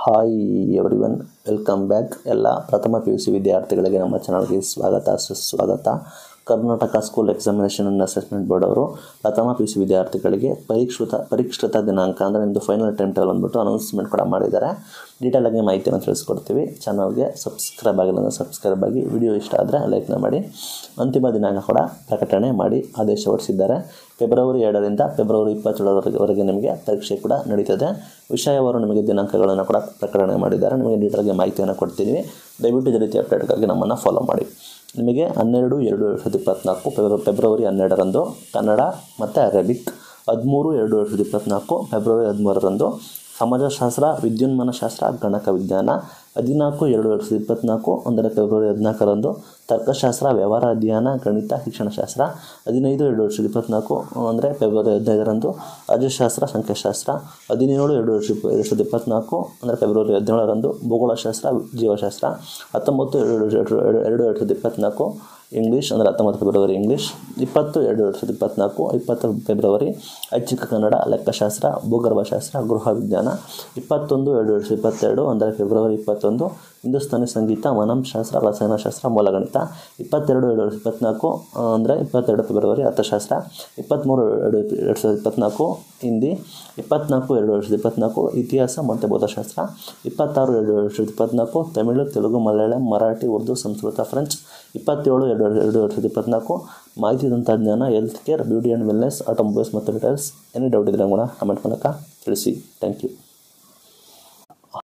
Hi everyone welcome back ಎಲ್ಲ ಪ್ರಥಮ P U C ವಿದ್ಯಾರ್ಥಿಗಳಿಗೆ ನಮ್ಮ ಚಾನಲ್ಗೆ ಸ್ವಾಗತ ಸುಸ್ವಾಗತ. Karnataka school examination and assessment board ಅವರು ಪ್ರಥಮ ಪಿ ಯು ವಿದ್ಯಾರ್ಥಿಗಳಿಗೆ ಪರೀಕ್ಷೃತ, ಪರೀಕ್ಷಿತ ದಿನಾಂಕ ಅಂದರೆ ನಿಮ್ಮದು ಫೈನಲ್ ಟೈಮ್ ಟೇಬಲ್ ಬಂದ್ಬಿಟ್ಟು ಅನೌನ್ಸ್ಮೆಂಟ್ ಕೂಡ ಮಾಡಿದ್ದಾರೆ. ಡೀಟೇಲಾಗಿ ಮಾಹಿತಿಯನ್ನು ತಿಳಿಸ್ಕೊಡ್ತೀವಿ. ಚಾನಲ್ಗೆ ಸಬ್ಸ್ಕ್ರೈಬ್ ಆಗಿಲ್ಲ ಅಂದರೆ ಸಬ್ಸ್ಕ್ರೈಬ್ ಆಗಿ ವಿಡಿಯೋ ಇಷ್ಟ ಆದರೆ ಲೈಕ್ನ ಮಾಡಿ. ಅಂತಿಮ ದಿನಾಂಕ ಕೂಡ ಪ್ರಕಟಣೆ ಮಾಡಿ ಆದೇಶ ಹೊರಡಿಸಿದ್ದಾರೆ. ಫೆಬ್ರವರಿ ಎರಡರಿಂದ ಫೆಬ್ರವರಿ ಇಪ್ಪತ್ತೇಳರವರೆಗೆ ನಿಮಗೆ ಪರೀಕ್ಷೆ ಕೂಡ ನಡೀತದೆ. ವಿಷಯವರು ನಿಮಗೆ ದಿನಾಂಕಗಳನ್ನು ಕೂಡ ಪ್ರಕಟಣೆ ಮಾಡಿದ್ದಾರೆ. ನಿಮಗೆ ಡೀಟೇಲ್ಗೆ ಮಾಹಿತಿಯನ್ನು ಕೊಡ್ತೀವಿ ದಯವಿಟ್ಟು ಇದೇ ರೀತಿ ಅಪ್ಡೇಟ್ಗಾಗಿ ನಮ್ಮನ್ನು ಫಾಲೋ ಮಾಡಿ. ನಿಮಗೆ ಹನ್ನೆರಡು, ಎರಡು ಎರಡು ಸಾವಿರದ ಇಪ್ಪತ್ತ್ನಾಲ್ಕು ಫೆಬ್ರವರಿ ಹನ್ನೆರಡರಂದು ಕನ್ನಡ ಮತ್ತು ಅರೇಬಿಕ್. ಹದಿಮೂರು, ಎರಡು ಎರಡು ಸಾವಿರದ ಇಪ್ಪತ್ತ್ನಾಲ್ಕು ಫೆಬ್ರವರಿ ಹದಿಮೂರರಂದು ಸಮಾಜಶಾಸ್ತ್ರ, ವಿದ್ಯುನ್ಮಾನಶಾಸ್ತ್ರ, ಗಣಕ ವಿಜ್ಞಾನ ಹದಿನಾಲ್ಕು, ಎರಡು ಎರಡು ಸಾವಿರದ ಇಪ್ಪತ್ತ್ನಾಲ್ಕು ಒಂದರ ಫೆಬ್ರವರಿ ಹದಿನಾಲ್ಕರಂದು ತರ್ಕಶಾಸ್ತ್ರ, ವ್ಯವಹಾರ ಅಧ್ಯಯನ, ಗಣಿತ, ಶಿಕ್ಷಣಶಾಸ್ತ್ರ ಹದಿನೈದು, ಎರಡು ಎರಡು ಸಾವಿರದ ಇಪ್ಪತ್ತ್ನಾಲ್ಕು ಅಂದರೆ ಫೆಬ್ರವರಿ ಹದಿನೈದರಂದು ರಾಜ್ಯಶಾಸ್ತ್ರ, ಸಂಖ್ಯಾಶಾಸ್ತ್ರ ಹದಿನೇಳು, ಎರಡು ಎರಡು ಎರಡು ಸಾವಿರದ ಇಪ್ಪತ್ತ್ನಾಲ್ಕು ಅಂದರೆ ಫೆಬ್ರವರಿ ಹದಿನೇಳರಂದು ಭೂಗೋಳಶಾಸ್ತ್ರ, ಜೀವಶಾಸ್ತ್ರ ಹತ್ತೊಂಬತ್ತು, ಎರಡು ಎರಡು ಎರಡು ಎರಡು ಎರಡು ಸಾವಿರದ ಇಪ್ಪತ್ತ್ನಾಲ್ಕು ಇಂಗ್ಲೀಷ್ ಅಂದರೆ ಹತ್ತೊಂಬತ್ತು ಫೆಬ್ರವರಿ ಇಂಗ್ಲೀಷ್ ಇಪ್ಪತ್ತು, ಎರಡು ಎರಡು ಸಾವಿರದ ಇಪ್ಪತ್ತ್ನಾಲ್ಕು ಇಪ್ಪತ್ತು ಫೆಬ್ರವರಿ ಐಚ್ಛಿಕ ಕನ್ನಡ, ಲೆಕ್ಕಶಾಸ್ತ್ರ ಭೂಗರ್ಭಶಾಸ್ತ್ರ ಗೃಹ ವಿಜ್ಞಾನ, ಇಪ್ಪತ್ತೊಂದು, ಎರಡು ಎರಡು ಸಾವಿರದ ಇಪ್ಪತ್ತೆರಡು ಅಂದರೆ ಫೆಬ್ರವರಿ ಇಪ್ಪತ್ತೊಂದು, ಹಿಂದೂಸ್ತಾನಿ ಸಂಗೀತ ಮನಂಶಾಸ್ತ್ರ ರಸಾಯನಶಾಸ್ತ್ರ ಮೂಲಗಣಿತ, ಇಪ್ಪತ್ತೆರಡು, ಎರಡು ಎರಡು ಇಪ್ಪತ್ತ್ನಾಲ್ಕು ಅಂದರೆ ಇಪ್ಪತ್ತೆರಡು ಫೆಬ್ರವರಿ ಅರ್ಥಶಾಸ್ತ್ರ, ಇಪ್ಪತ್ತ್ಮೂರು, ಎರಡು ಎರಡು ಸಾವಿರದ ಇಪ್ಪತ್ತ್ನಾಲ್ಕು ಹಿಂದಿ ಇಪ್ಪತ್ತ್ನಾಲ್ಕು ಎರಡು ಎರಡು ಸಾವಿರದ ಇಪ್ಪತ್ತ್ನಾಲ್ಕು ಇತಿಹಾಸ ಮತ್ತು ಭೌತಶಾಸ್ತ್ರ ಇಪ್ಪತ್ತಾರು, ಎರಡು ಎರಡು ಸಾವಿರದ ಇಪ್ಪತ್ತ್ನಾಲ್ಕು ತಮಿಳು, ತೆಲುಗು, ಮಲಯಾಳಂ, ಮರಾಠಿ, ಉರ್ದು, ಸಂಸ್ಕೃತ, ಫ್ರೆಂಚ್ ಇಪ್ಪತ್ತೇಳು, ಎರಡು ಎರಡು ಎರಡು ಸಾವಿರದ ಇಪ್ಪತ್ತ್ನಾಲ್ಕು ಮಾಹಿತಿ ತಂತ್ರಜ್ಞಾನ health care beauty and wellness automobiles ಮತ್ತು ರಿಟೈಲ್ಸ್ ಏನೇ ಡೌಟ್ ಇದ್ದರೆ ಕೂಡ ಕಮೆಂಟ್ ಮೂಲಕ ತಿಳಿಸಿ. Thank you